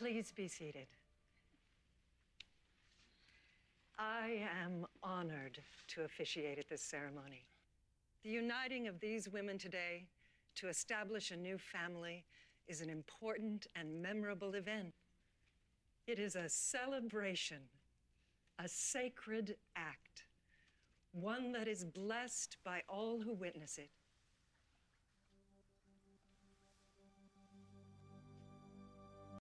Please be seated. I am honored to officiate at this ceremony. The uniting of these women today to establish a new family is an important and memorable event. It is a celebration, a sacred act, one that is blessed by all who witness it.